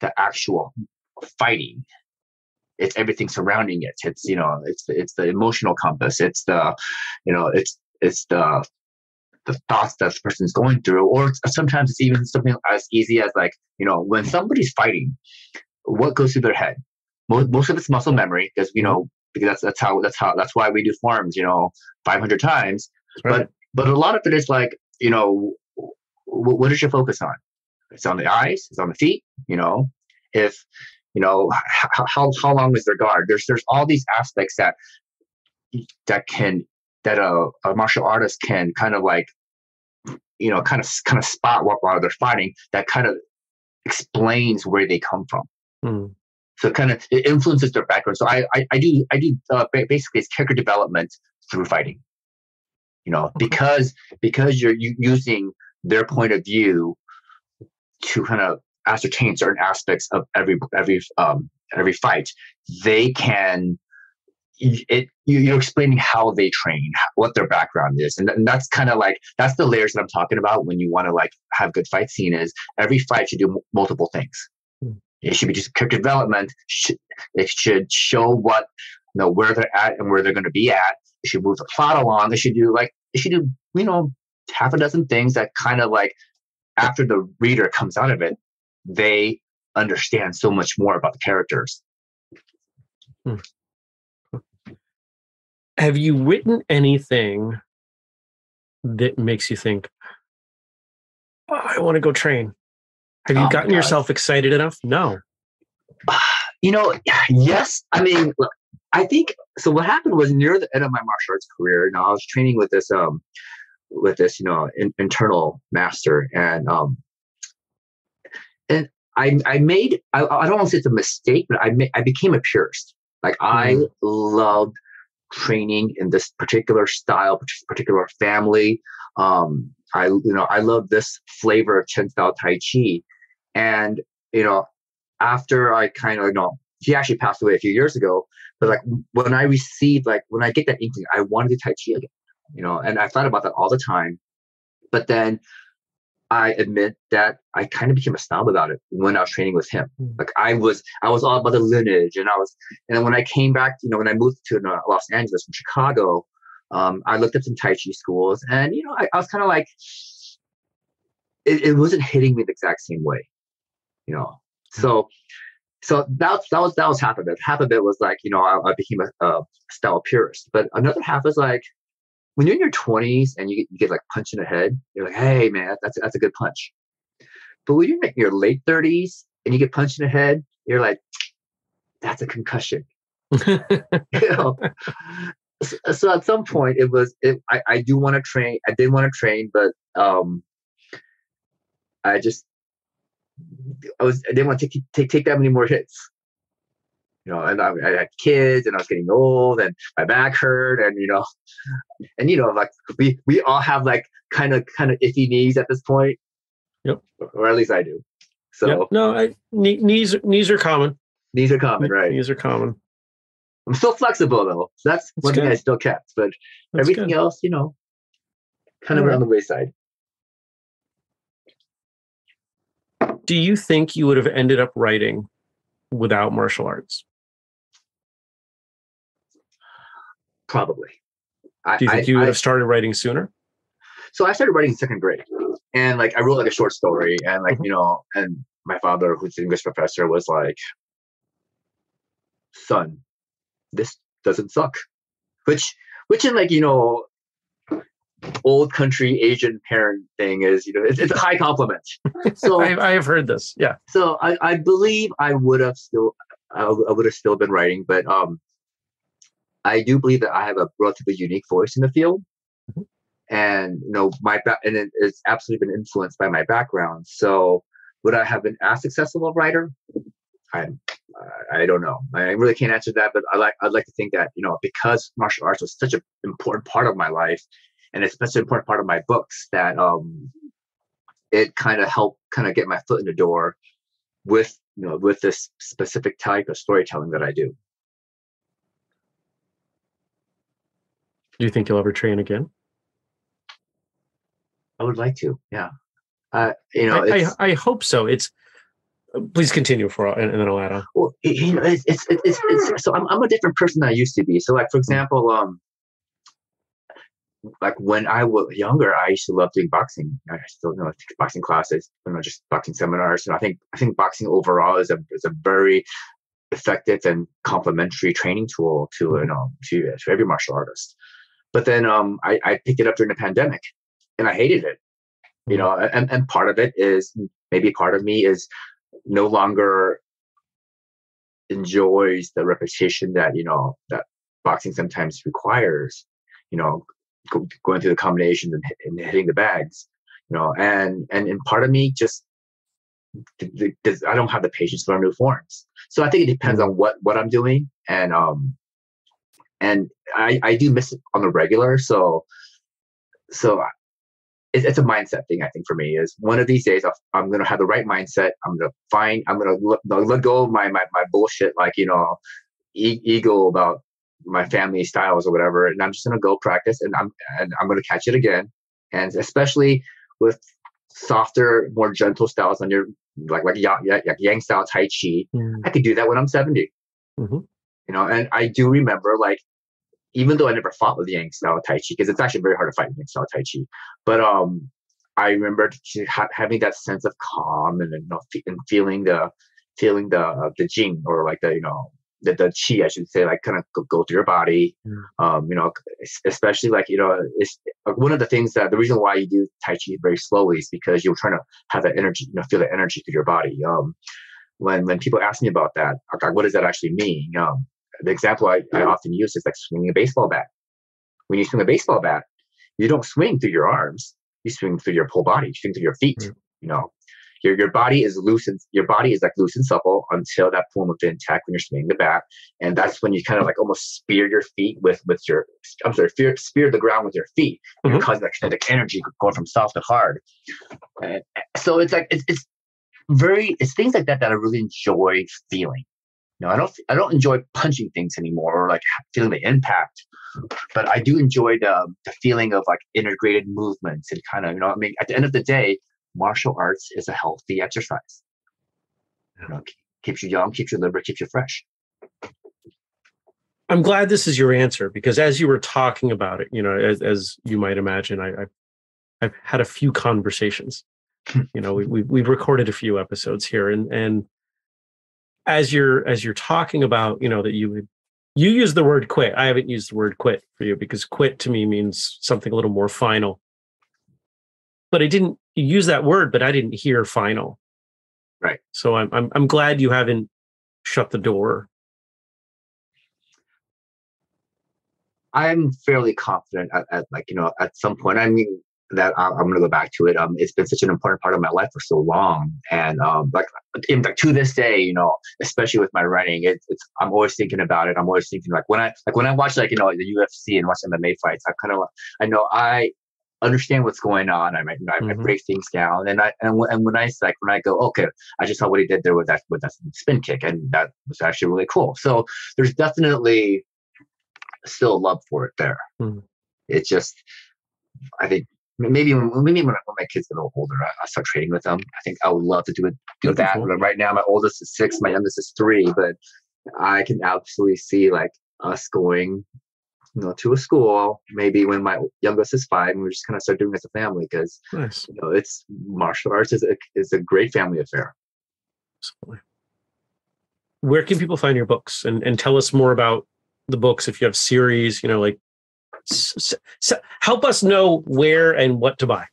the actual fighting. It's everything surrounding it. It's you know it's it's the emotional compass. It's the you know it's it's the the thoughts that the person's going through or sometimes it's even something as easy as like you know when somebody's fighting what goes through their head? Most, most of it's muscle memory because you know because that's that's how that's how that's why we do forms you know 500 times. Right. but but a lot of it is like you know w- what is your focus on? It's on the eyes it's on the feet you know? If you know how, how, long is their guard? There's there's all these aspects that that can that a, a martial artist can kind of like you know kind of kind of spot what while they're fighting that kind of explains where they come from. Mm. so kind of it influences their background. So i i, I do i do uh, basically it's character development through fighting. You know because because you're using their point of view to kind of ascertain certain aspects of every every um, every fight, they can. It you're explaining how they train, what their background is, and, and that's kind of like that's the layers that I'm talking about when you want to like have good fight scene. Is every fight should do m- multiple things. Hmm. It should be just character development. It should show what you know where they're at and where they're going to be at. It should move the plot along. It should do like it should do you know half a dozen things that kind of like after the reader comes out of it, they understand so much more about the characters. Hmm. Have you written anything that makes you think, oh, I want to go train? Have you oh gotten yourself excited enough? No. You know, yes. I mean, I think so. What happened was near the end of my martial arts career, know, I was training with this, um, with this, you know, in, internal master, and um, and I, I made I, I don't want to say it's a mistake, but I made, I became a purist. Like I mm-hmm. loved training in this particular style, particular family. Um, I you know I love this flavor of Chen style Tai Chi, and you know after I kind of you know he actually passed away a few years ago, but like when I received like when I get that inkling, I wanted to Tai Chi again, you know, and I thought about that all the time. But then I admit that I kind of became a snob about it when I was training with him. Hmm. Like I was, I was all about the lineage, and I was, and when I came back, you know, when I moved to uh, Los Angeles from Chicago, um, I looked at some Tai Chi schools, and you know, I, I was kind of like, it, it, wasn't hitting me the exact same way, you know. Hmm. So, so that that was that was half of it. Half of it was like, you know, I, I became a, a style purist, but another half was like, when you're in your 20s and you get, you get like punched in the head, you're like, hey, man, that's, that's a good punch. But when you're in your late 30s and you get punched in the head, you're like, that's a concussion. you know? So, so, at some point, it was, it, I, I do want to train. I did want to train, but um, I just, I was, I didn't want to take, take, take that many more hits. You know, and I, I, had kids and I was getting old and my back hurt and, you know, and, you know, like we, we all have like kind of, kind of iffy knees at this point. Yep. Or at least I do. So yep. no, I, knees, knees are common. Knees are common, right? Knees are common. I'm still flexible though. So that's, that's one good. thing I still kept, but that's everything good. else, you know, kind of on the wayside. Do you think you would have ended up writing without martial arts? Probably. Do you think I, you would I, have started writing sooner? So I started writing in second grade, and like I wrote like a short story, and like mm-hmm. you know, and my father, who's an English professor, was like, "Son, this doesn't suck," which, which in like you know, old country Asian parent thing is, you know, it's, it's a high compliment. So I, I, have heard this. Yeah. So I, I believe I would have still, I, I would have still been writing, but um, I do believe that I have a relatively unique voice in the field. Mm-hmm. And you know my back, and it, it's absolutely been influenced by my background. So would I have been as successful a writer? I I don't know. I really can't answer that, but I like I'd like to think that you know because martial arts was such an important part of my life, and it's such an important part of my books that um, it kind of helped kind of get my foot in the door with you know with this specific type of storytelling that I do. Do you think you'll ever train again? I would like to. Yeah. Uh, you know, I, I, I, hope so. It's please continue for and, and then I'll add on. Well, you know, it's it's it's, it's so I'm I'm a different person than I used to be. So, like for example, um, like when I was younger, I used to love doing boxing. I still you know take boxing classes, you know, just boxing seminars. And I think I think boxing overall is a is a very effective and complementary training tool to you know to, to every martial artist. But then um, I, I picked it up during the pandemic, and I hated it. You know, and, and part of it is maybe part of me is no longer enjoys the repetition that you know that boxing sometimes requires. You know, go, going through the combinations and, and hitting the bags. You know, and and and part of me just I don't have the patience to learn new forms. So I think it depends on what what I'm doing, and um, and I I do miss it on the regular. So so it, it's a mindset thing. I think for me is one of these days i am gonna have the right mindset. I'm gonna find. I'm gonna let, let go of my my my bullshit like you know e- ego about my family styles or whatever, and I'm just gonna go practice, and I'm and I'm gonna catch it again, and especially with softer, more gentle styles on your like like yang, like yang style tai chi. Mm. I could do that when I'm 70. Mm-hmm. You know, and I do remember like even though I never fought with Yang style Tai Chi, because it's actually very hard to fight Yang style Tai Chi. But um, I remember ha- having that sense of calm and, you know, and feeling the feeling the uh, the Jing or like the you know the, the chi I should say like kind of go, go through your body. Mm. Um, you know, especially like you know, it's like one of the things that the reason why you do Tai Chi very slowly is because you're trying to have that energy, you know, feel the energy through your body. Um, when when people ask me about that, like, what does that actually mean? Um, the example I, I often use is like swinging a baseball bat. When you swing a baseball bat, you don't swing through your arms. You swing through your whole body. You swing through your feet. Mm-hmm. You know, your your body is loose and your body is like loose and supple until that point of intact when you're swinging the bat, and that's when you kind of like almost spear your feet with with your I'm sorry, spear, spear the ground with your feet. Mm-hmm. Because that kinetic energy going from soft to hard. And so it's like it's, it's very it's things like that that I really enjoy feeling. No, I don't. I don't enjoy punching things anymore, or like feeling the impact. But I do enjoy the um, the feeling of like integrated movements and kind of you know. I mean, at the end of the day, martial arts is a healthy exercise. You know, keeps you young, keeps you liver, keeps you fresh. I'm glad this is your answer because as you were talking about it, you know, as, as you might imagine, I, I've, I've had a few conversations. you know, we, we we've recorded a few episodes here, and and as you're as you're talking about you know that you would you use the word quit. I haven't used the word quit for you because quit to me means something a little more final. But i didn't use that word but i didn't hear final. Right. So i'm i'm, I'm glad you haven't shut the door. I'm fairly confident at, at like you know at some point i mean that I'm, I'm going to go back to it. Um, it's been such an important part of my life for so long, and um, like, in, like to this day, you know, especially with my writing, it, it's I'm always thinking about it. I'm always thinking like when I like when I watch like you know the UFC and watch MMA fights, I kind of I know I understand what's going on. I might, I, mm-hmm. break things down, and I and, and when I like when I go, okay, I just saw what he did there with that with that spin kick, and that was actually really cool. So there's definitely still love for it there. Mm-hmm. It's just, I think maybe when maybe when, when my kids get a little older, I, I start trading with them. I think I would love to do it do that. Cool. Right now, my oldest is six, my youngest is three, but I can absolutely see like us going you know, to a school, maybe when my youngest is five, and we're just kind of start doing it as a family because nice. you know it's martial arts is a is a great family affair. Absolutely. Where can people find your books and and tell us more about the books if you have series? You know, like s- s- help us know where and what to buy.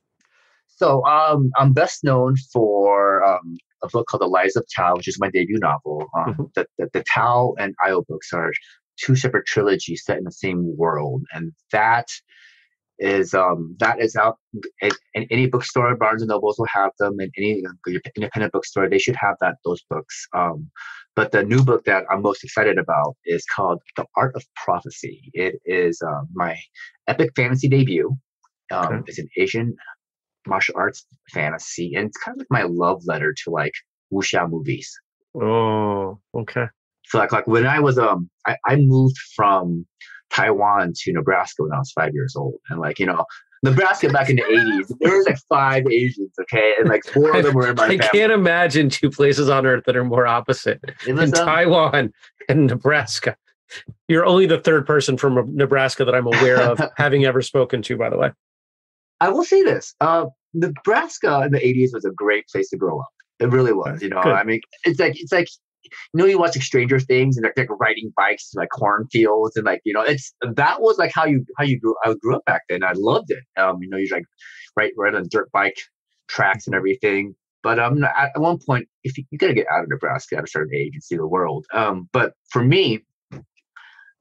So um, I'm best known for um, a book called The Lives of Tao, which is my debut novel. Um, mm-hmm. the, the, the Tao and Io books are two separate trilogies set in the same world, and that is um that is out in, in any bookstore. Barnes and Nobles will have them, and any independent bookstore they should have that those books. Um, but the new book that I'm most excited about is called The Art of Prophecy. It is uh, my epic fantasy debut. Um, okay. It's an Asian martial arts fantasy, and it's kind of like my love letter to like wuxia movies. Oh, okay. So like like when I was um I, I moved from Taiwan to Nebraska when I was five years old, and like you know Nebraska back in the 80s, there was like five Asians, okay? And like four of them were in my I family. can't imagine two places on earth that are more opposite than um, Taiwan and Nebraska. You're only the third person from Nebraska that I'm aware of having ever spoken to, by the way. I will say this uh, Nebraska in the 80s was a great place to grow up. It really was. You know, Good. I mean, it's like, it's like, you know, you watch like Stranger Things and they're like riding bikes to like cornfields and like, you know, it's that was like how you how you grew I grew up back then. I loved it. Um, you know, you're like right right on dirt bike tracks and everything. But um at, one point, if you, you gotta get out of Nebraska at a certain age and see the world. Um, but for me,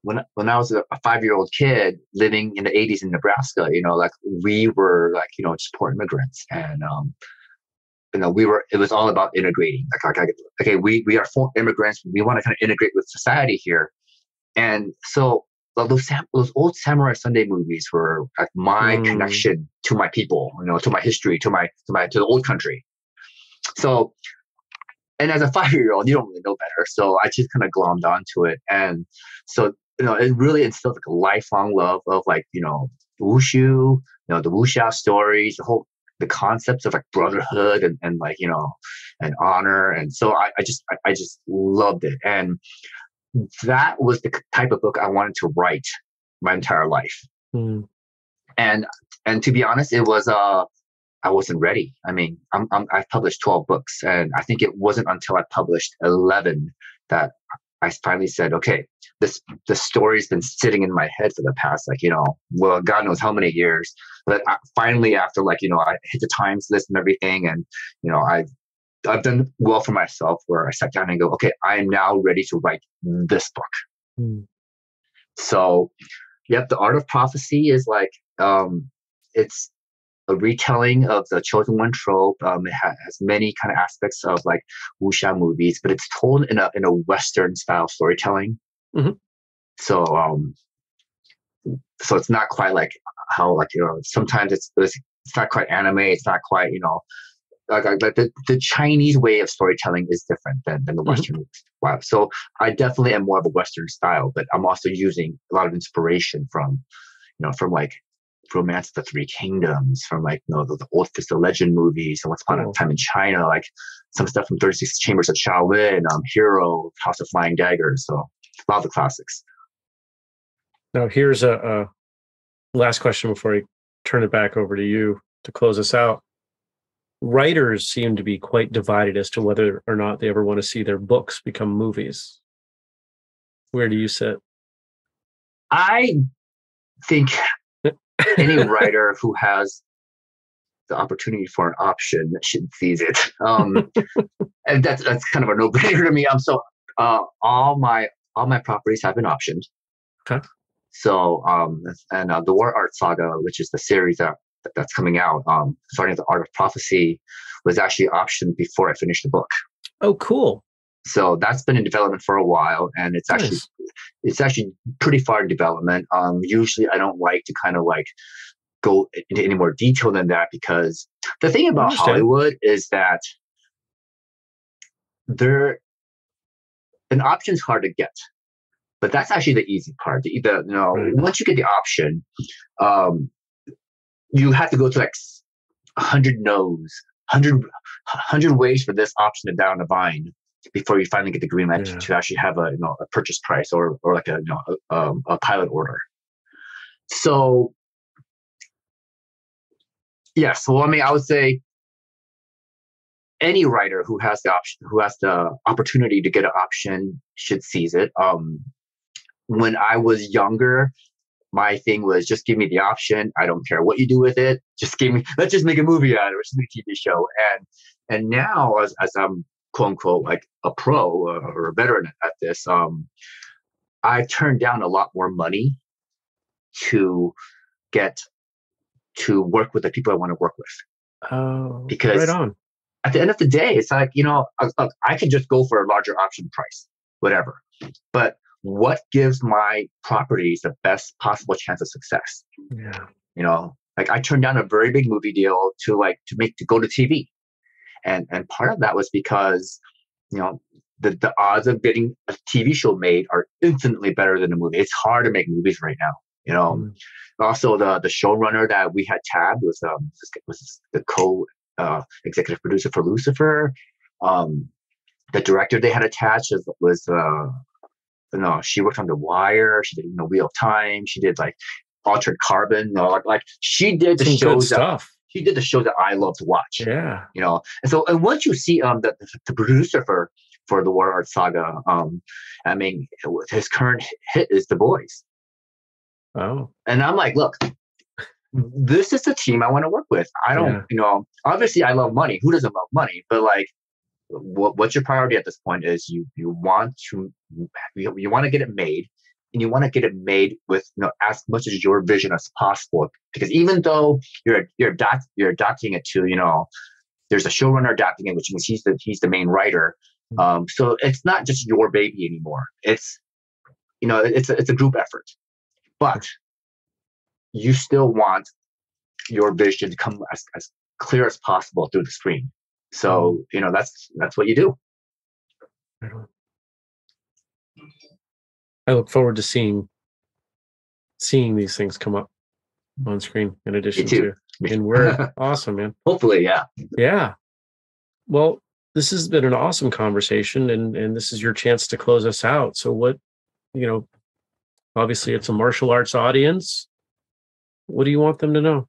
when when I was a, five year old kid living in the 80s in Nebraska, you know, like we were like you know poor immigrants, and um, you know, we were, it was all about integrating. Like, like okay, we, we are full immigrants. We want to kind of integrate with society here. And so those, sam- those old Samurai Sunday movies were like my mm. connection to my people, you know, to my history, to my, to my, to the old country. So, and as a five year old, you don't really know better. So I just kind of glommed onto it. And so, you know, it really instilled like a lifelong love of like, you know, wushu, you know, the wuxia stories, the whole the concepts of like brotherhood and, and like you know and honor. And so i, I just I, I, just loved it. And that was the type of book i wanted to write my entire life. Mm. and and to be honest it was uh i wasn't ready. I mean I'm, I'm i've published 12 books and i think it wasn't until i published 11 that I finally said, okay, this the story's been sitting in my head for the past like you know, well, God knows how many years. But I, finally, after like you know, I hit the times list and everything, and you know, I've I've done well for myself where I sat down and go, okay, I am now ready to write this book. Mm. So, yep, the art of prophecy is like um, it's a retelling of the chosen one trope. Um, it has many kind of aspects of like wuxia movies, but it's told in a in a Western style storytelling. Mm-hmm. So um, so it's not quite like how like you know sometimes it's it's, it's not quite anime. It's not quite you know like, like the, the Chinese way of storytelling is different than, than the mm-hmm. Western mm-hmm. wow. So I definitely am more of a Western style, but I'm also using a lot of inspiration from you know from like Romance of the Three Kingdoms, from like you know, the, the old Fist of Legend movies, and Once Upon a Time in China, like some stuff from 36 Chambers of Shaolin, um, Hero, House of Flying Daggers. So a lot of the classics. Now, here's a, a last question before I turn it back over to you to close us out. Writers seem to be quite divided as to whether or not they ever want to see their books become movies. Where do you sit? I think any writer who has the opportunity for an option should seize it. Um, and that's that's kind of a no-brainer to me. I'm so uh, all my all my properties have been optioned. Okay. So um, and uh, the War Art Saga, which is the series that that's coming out, um, starting the Art of Prophecy, was actually optioned before I finished the book. Oh, cool. So that's been in development for a while, and it's nice. actually it's actually pretty far in development. Um, usually, I don't like to kind of like go into any more detail than that because the thing about Hollywood is that there an option's hard to get, but that's actually the easy part. The, the you know right. once you get the option, um, you have to go to like hundred no's, hundred hundred ways for this option to down the vine before you finally get the green light yeah. to actually have a you know a purchase price or or like a you know a, um, a pilot order. So yes, well, I mean, I would say any writer who has the option, who has the opportunity to get an option, should seize it. Um, when I was younger, my thing was just give me the option. I don't care what you do with it. Just give me. Let's just make a movie out of it. Let's make a TV show. And and now as as I'm quote unquote like a pro or a veteran at this, um, I turned down a lot more money to get to work with the people I want to work with. Oh, because right on. At the end of the day, it's like you know, look, I could just go for a larger option price, whatever. But what gives my properties the best possible chance of success? Yeah. You know, like I turned down a very big movie deal to like to make to go to TV and and part of that was because you know the, the odds of getting a TV show made are infinitely better than a movie. It's hard to make movies right now. You know, mm. also the the showrunner that we had tabbed was um was the co uh, executive producer for Lucifer. Um, the director they had attached was, was uh, no, she worked on The Wire. She did you know Wheel of Time. She did like Altered Carbon. You know, like, like she did the shows stuff he did the show that I love to watch. Yeah. You know, and so and once you see um the, the producer for for the War Art Saga, um, I mean his current hit is The Boys. Oh. And I'm like, look, this is the team I want to work with. I don't, yeah. you know, obviously I love money. Who doesn't love money? But like what, what's your priority at this point is you you want to you, you want to get it made and you want to get it made with you know as much as your vision as possible because even though you're you're adapt, you're adapting it to you know there's a showrunner adapting it which means he's the he's the main writer mm-hmm. um, so it's not just your baby anymore. It's you know it's a, it's a group effort. But you still want your vision to come as, as clear as possible through the screen. So mm-hmm. you know that's that's what you do I look forward to seeing seeing these things come up on screen in addition to in Word. awesome, man. Hopefully, yeah. Yeah. Well, this has been an awesome conversation and and this is your chance to close us out. So what, you know, obviously it's a martial arts audience. What do you want them to know?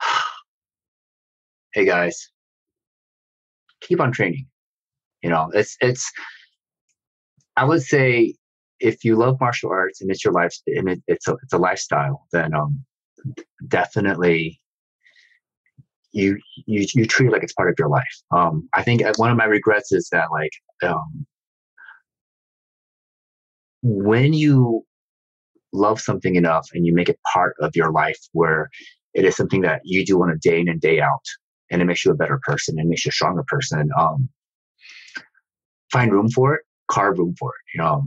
Hey guys, keep on training. You know, it's it's I would say if you love martial arts and it's your life and it, it's a it's a lifestyle, then um, definitely you you you treat it like it's part of your life. Um, I think one of my regrets is that like um, when you love something enough and you make it part of your life where it is something that you do on a day in and day out and it makes you a better person and makes you a stronger person um, find room for it carve room for it, you know.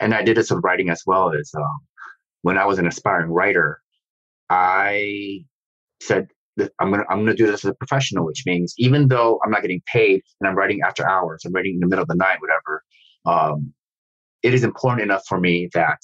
And I did this with writing as well as um, when I was an aspiring writer, I said I'm gonna I'm gonna do this as a professional, which means even though I'm not getting paid and I'm writing after hours, I'm writing in the middle of the night, whatever. Um, it is important enough for me that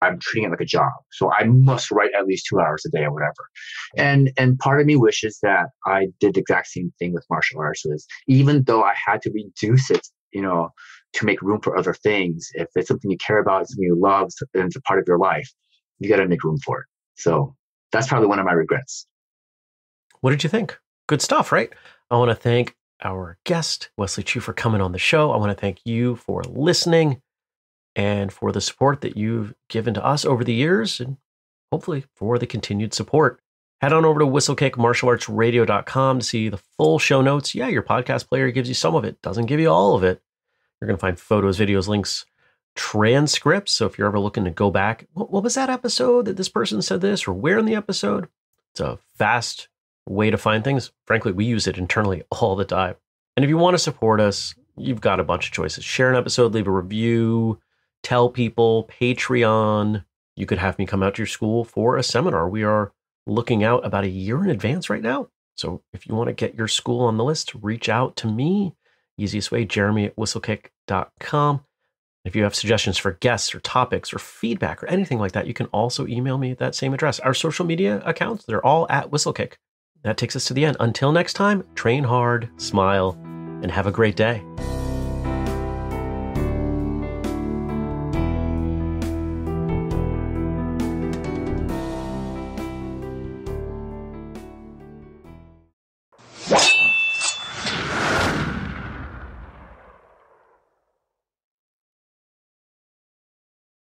I'm treating it like a job. So I must write at least two hours a day or whatever. And and part of me wishes that I did the exact same thing with martial arts was even though I had to reduce it you know, to make room for other things. If it's something you care about, something you love, and it's a part of your life, you got to make room for it. So that's probably one of my regrets. What did you think? Good stuff, right? I want to thank our guest, Wesley Chu, for coming on the show. I want to thank you for listening and for the support that you've given to us over the years and hopefully for the continued support. Head on over to whistlekickmartialartsradio.com to see the full show notes. Yeah, your podcast player gives you some of it, doesn't give you all of it. You're going to find photos, videos, links transcripts. So if you're ever looking to go back, what, what was that episode that this person said this or where in the episode? It's a fast way to find things. Frankly, we use it internally all the time. And if you want to support us, you've got a bunch of choices. Share an episode, leave a review, tell people, Patreon. You could have me come out to your school for a seminar. We are looking out about a year in advance right now. So if you want to get your school on the list, reach out to me. Easiest way, jeremy at whistlekick.com. If you have suggestions for guests or topics or feedback or anything like that, you can also email me at that same address. Our social media accounts, they're all at Whistlekick. That takes us to the end. Until next time, train hard, smile, and have a great day.